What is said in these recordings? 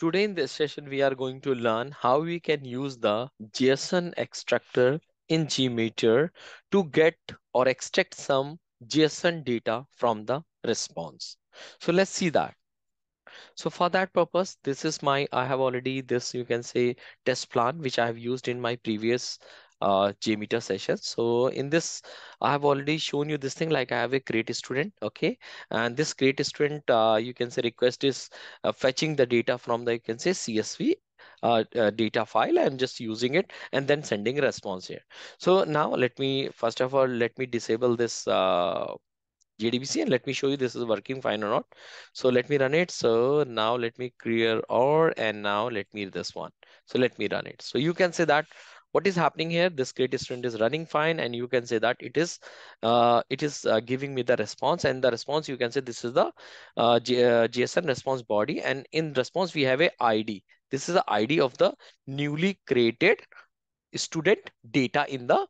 Today in this session, we are going to learn how we can use the JSON extractor in JMeter to get or extract some JSON data from the response. So let's see that. So for that purpose, this is my, I have already this, you can say test plan, which I have used in my previous uh, JMeter session. So in this, I have already shown you this thing like I have a create student, okay? And this create student, uh, you can say request is uh, fetching the data from the, you can say CSV uh, uh, data file and just using it and then sending a response here. So now let me, first of all, let me disable this uh, JDBC and let me show you this is working fine or not. So let me run it. So now let me clear or and now let me this one. So let me run it. So you can say that what is happening here this create student is running fine and you can say that it is uh, it is uh, giving me the response and the response you can say this is the uh, JSON uh, response body and in response we have a ID this is the ID of the newly created student data in the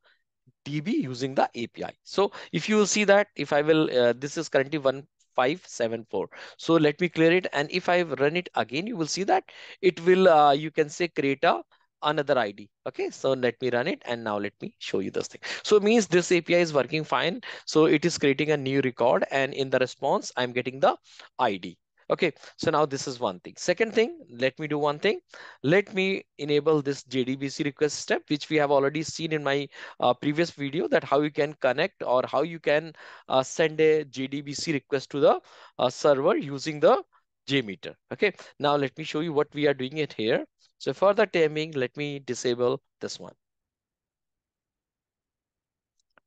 DB using the API. So if you see that if I will, uh, this is currently 1574. So let me clear it. And if I run it again, you will see that it will, uh, you can say create a another ID. Okay, so let me run it and now let me show you this thing. So it means this API is working fine. So it is creating a new record and in the response, I'm getting the ID. Okay, so now this is one thing. Second thing, let me do one thing. Let me enable this JDBC request step, which we have already seen in my uh, previous video that how you can connect or how you can uh, send a JDBC request to the uh, server using the JMeter. Okay, now let me show you what we are doing it here. So for the timing, let me disable this one.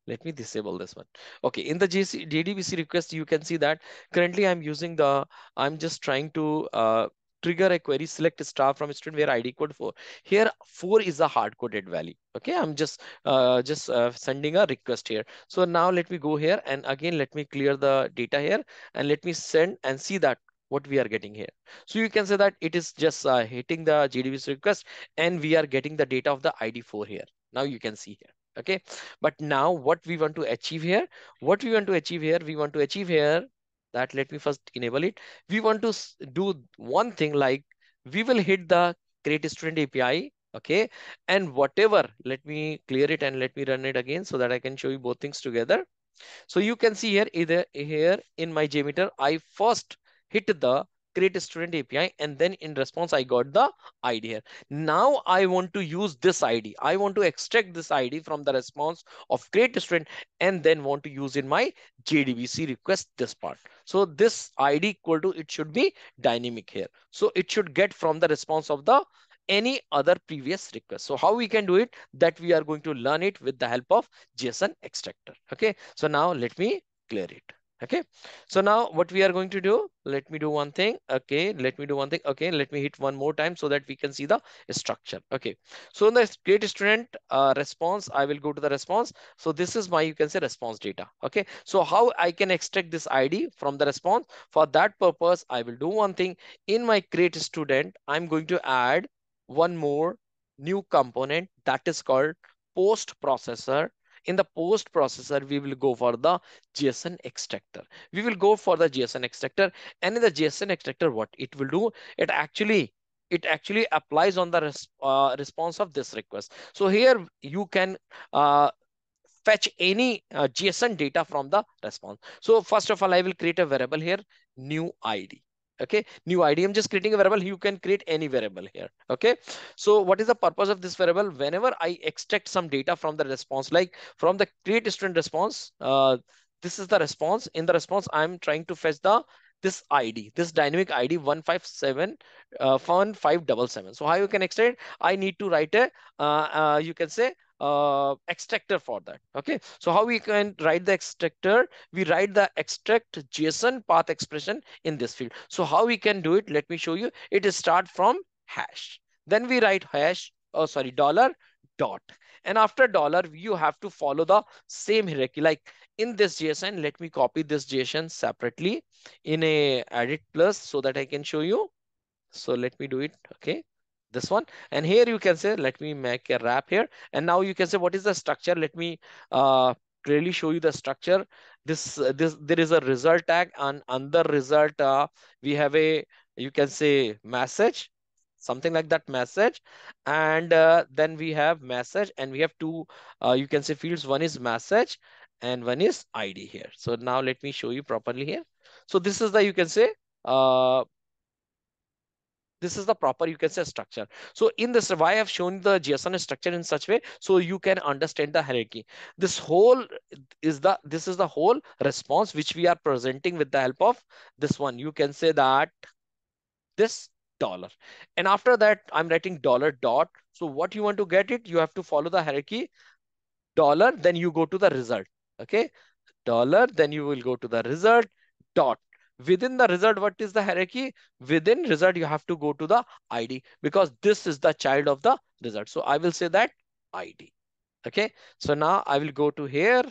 Let me disable this one. Okay, in the JC, JDBC request, you can see that currently I'm using the, I'm just trying to uh, trigger a query select star from student where id code 4 here 4 is a hard coded value okay i'm just uh, just uh, sending a request here so now let me go here and again let me clear the data here and let me send and see that what we are getting here. So you can say that it is just uh, hitting the JDBC request and we are getting the data of the ID4 here. Now you can see here. Okay. But now what we want to achieve here, what we want to achieve here, we want to achieve here that let me first enable it. We want to do one thing like we will hit the create student API. Okay. And whatever, let me clear it and let me run it again so that I can show you both things together. So you can see here either here in my JMeter, I first hit the create student API and then in response I got the ID here. Now I want to use this ID. I want to extract this ID from the response of create student and then want to use in my JDBC request this part. So this ID equal to it should be dynamic here. So it should get from the response of the any other previous request. So how we can do it that we are going to learn it with the help of JSON extractor. Okay. So now let me clear it. Okay, so now what we are going to do, let me do one thing. Okay, let me do one thing. Okay, let me hit one more time so that we can see the structure. Okay, so in the create student uh, response, I will go to the response. So this is my, you can say response data. Okay, so how I can extract this ID from the response? For that purpose, I will do one thing. In my create student, I'm going to add one more new component that is called post processor in the post processor, we will go for the JSON extractor. We will go for the JSON extractor and in the JSON extractor, what it will do, it actually it actually applies on the res uh, response of this request. So here you can uh, fetch any uh, JSON data from the response. So first of all, I will create a variable here, new ID okay? New id i'm just creating a variable. You can create any variable here. Okay? So what is the purpose of this variable? Whenever i extract some data from the response like from the create student response uh, this is the response. In the response i'm trying to fetch the this id this dynamic id 157 uh, 1577 so how you can extract i need to write a uh, uh, you can say uh, extractor for that. Okay, so how we can write the extractor? We write the extract JSON path expression in this field. So how we can do it? Let me show you. It is start from hash. Then we write hash, oh sorry, dollar dot. And after dollar, you have to follow the same hierarchy. Like in this JSON, let me copy this JSON separately in a edit plus so that I can show you. So let me do it. Okay this one and here you can say let me make a wrap here and now you can say what is the structure let me uh clearly show you the structure this this there is a result tag and under result uh, we have a you can say message something like that message. And uh, then we have message and we have two uh, you can say fields. One is message and one is id here. So now let me show you properly here. So this is the you can say uh, this is the proper you can say structure. So in this why i've shown the json structure in such way? So you can understand the hierarchy. This whole is the this is the whole response which we are presenting with the help of this one. You can say that this dollar. And after that i'm writing dollar dot. So what you want to get it you have to follow the hierarchy. Dollar then you go to the result okay? Dollar then you will go to the result dot. Within the result what is the hierarchy? Within result you have to go to the id because this is the child of the result. So i will say that id okay? So now i will go to here.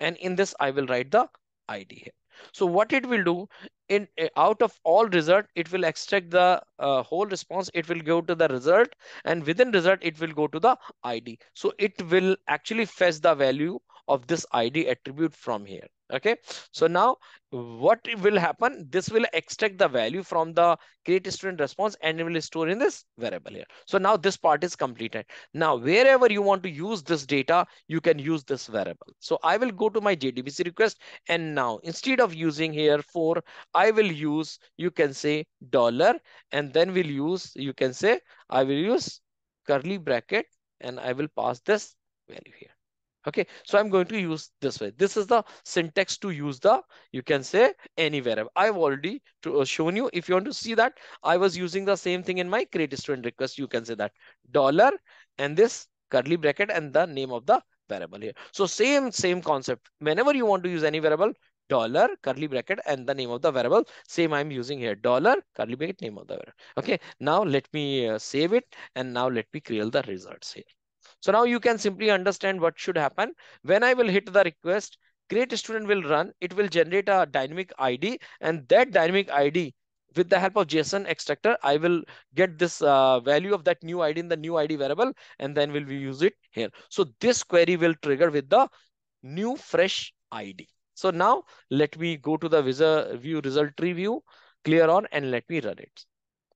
And in this i will write the id here so what it will do in uh, out of all result, it will extract the uh, whole response. It will go to the result and within result, it will go to the ID. So it will actually fetch the value of this ID attribute from here. Okay. So now what will happen? This will extract the value from the create student response and it will store in this variable here. So now this part is completed. Now, wherever you want to use this data, you can use this variable. So I will go to my JDBC request. And now instead of using here for, I will use, you can say dollar, and then we'll use, you can say, I will use curly bracket and I will pass this value here. Okay, so I'm going to use this way. This is the syntax to use the, you can say any variable. I've already to, uh, shown you. If you want to see that, I was using the same thing in my create student request. You can say that dollar and this curly bracket and the name of the variable here. So same, same concept. Whenever you want to use any variable, dollar curly bracket and the name of the variable same i'm using here dollar curly bracket name of the variable okay now let me uh, save it and now let me create the results here so now you can simply understand what should happen. When I will hit the request, create student will run, it will generate a dynamic ID and that dynamic ID with the help of JSON extractor, I will get this uh, value of that new ID in the new ID variable and then we will we use it here. So this query will trigger with the new fresh ID. So now let me go to the view result tree view, clear on and let me run it.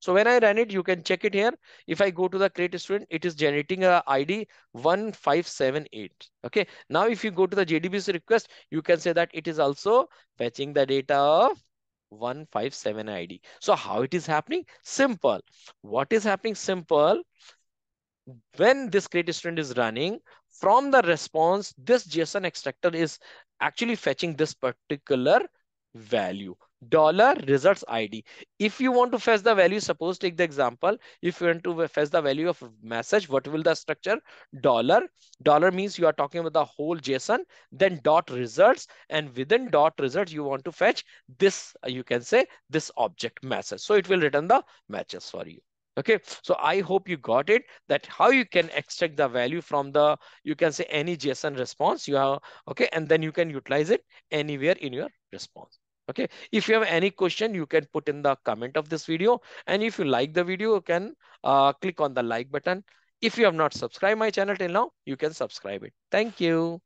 So when I run it, you can check it here. If I go to the create student, it is generating a ID 1578. Okay. Now, if you go to the JDBC request, you can say that it is also fetching the data of 157 ID. So how it is happening? Simple. What is happening? Simple. When this create student is running, from the response, this JSON extractor is actually fetching this particular value. Dollar results id if you want to fetch the value suppose take the example. If you want to fetch the value of message what will the structure? Dollar. Dollar means you are talking about the whole json then dot results and within dot results you want to fetch this you can say this object message. So it will return the matches for you okay so i hope you got it that how you can extract the value from the you can say any json response you have okay and then you can utilize it anywhere in your response Okay. If you have any question, you can put in the comment of this video. And if you like the video, you can uh, click on the like button. If you have not subscribed my channel till now, you can subscribe it. Thank you.